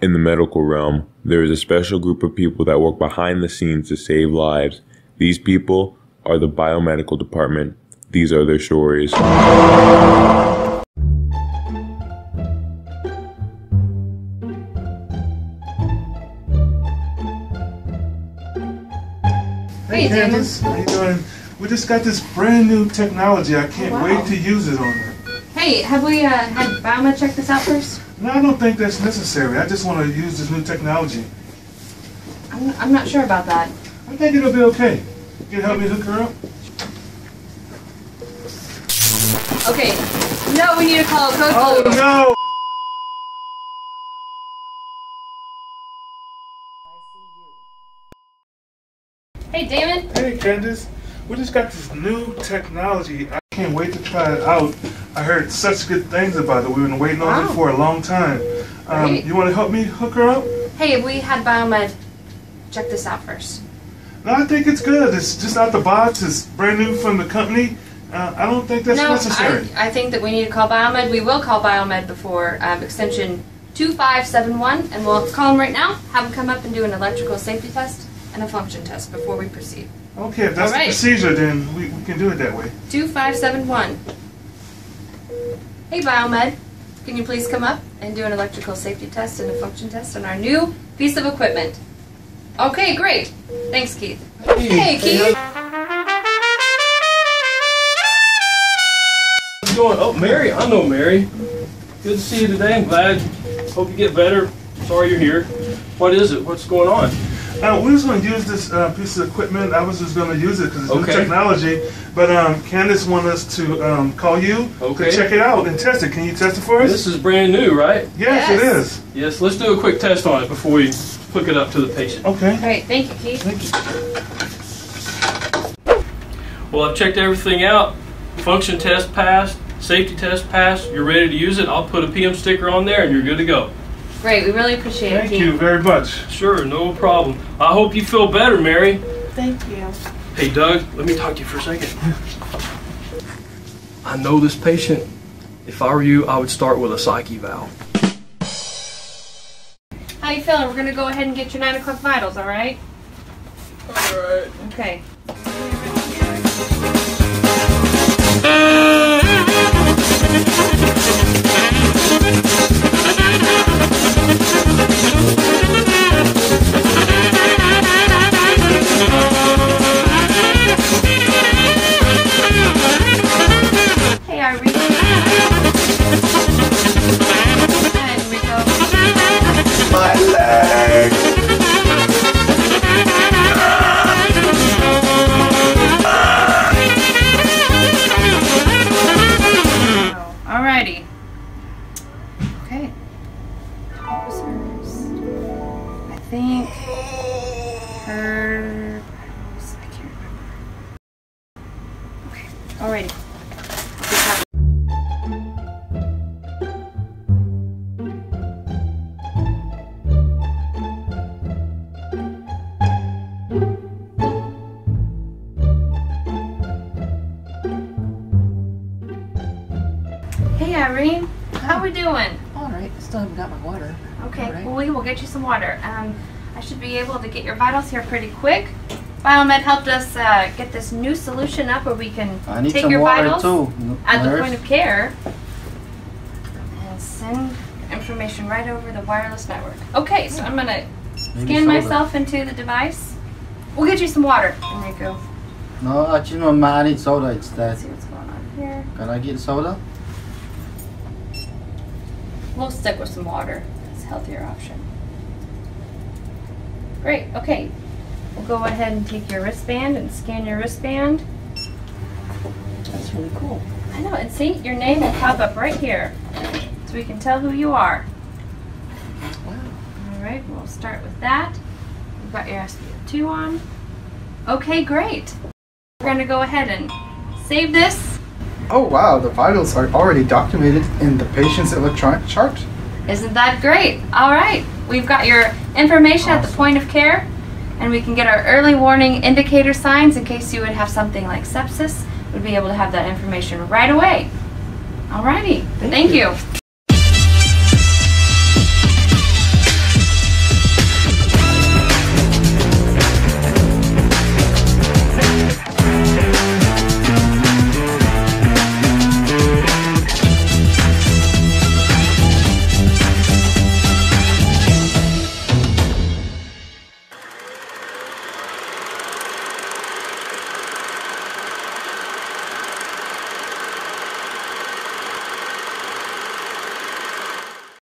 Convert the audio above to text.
In the medical realm, there is a special group of people that work behind the scenes to save lives. These people are the biomedical department. These are their stories. Hey, Hey, Candace, how you doing? We just got this brand new technology. I can't Oh, wow. wait to use it on it. Hey, have we uh, had Biomed check this out first? No, I don't think that's necessary. I just want to use this new technology. I'm, I'm not sure about that. I think it'll be okay. You can help me hook her up? Okay. No, we need to call a code Oh blue. no! Hey, Damon. Hey, Candace, we just got this new technology. Can't wait to try it out. I heard such good things about it. We've been waiting on Wow. it for a long time. Um, you want to help me hook her up? Hey, we had Biomed check this out first. No, I think it's good. It's just out the box. It's brand new from the company. Uh, I don't think that's no, necessary. I, I think that we need to call Biomed. We will call Biomed before um, extension 2571, and we'll call them right now, have them come up and do an electrical safety test and a function test before we proceed. Okay, if that's All right. the procedure, then we, we can do it that way. 2571. Hey, Biomed. Can you please come up and do an electrical safety test and a function test on our new piece of equipment? Okay, great. Thanks, Keith. Hey, Keith. What's going Oh, Mary. I know Mary. Good to see you today. I'm glad. Hope you get better. Sorry you're here. What is it? What's going on? Uh, we was going to use this uh, piece of equipment. I was just going to use it because it's Okay. new technology. But um, Candace wanted us to um, call you Okay. to check it out and test it. Can you test it for us? This is brand new, right? yes, Yes. it is. Yes. Let's do a quick test on it before we hook it up to the patient. Okay. Great. Thank you, Keith. Thank you. Well, I've checked everything out. Function test passed. Safety test passed. You're ready to use it. I'll put a PM sticker on there and you're good to go. Great. We really appreciate it, Thank you very much. Sure, no problem. I hope you feel better, Mary. Thank you. Hey, Doug, let me talk to you for a second. I know this patient. If I were you, I would start with a psych eval. How you feeling? We're gonna go ahead and get your nine o'clock vitals. All right? All right. Okay. Was hers? I think her. I can't remember. Okay. Alrighty. Hey Irene, how are we doing? All right, still haven't got my water. Okay, right. well, we will get you some water. Um, I should be able to get your vitals here pretty quick. Biomed helped us uh, get this new solution up where we can I need take your vitals too. at the point of care and send information right over the wireless network. Okay, so I'm gonna scan soda. myself into the device. We'll get you some water, Enrico. No, actually, no, ma, I need soda instead. Let's see what's going on here. Can I get soda? We'll stick with some water. It's a healthier option. Great, okay. We'll go ahead and take your wristband and scan your wristband. That's really cool. I know, and see, your name will pop up right here. So we can tell who you are. Wow. Alright, we'll start with that. We've got your SpO2 on. Okay, great. We're gonna go ahead and save this. Oh wow, the vitals are already documented in the patient's electronic chart. Isn't that great? Alright, we've got your information at the point of care, and we can get our early warning indicator signs in case you would have something like sepsis. We'd be able to have that information right away. All righty, thank, you.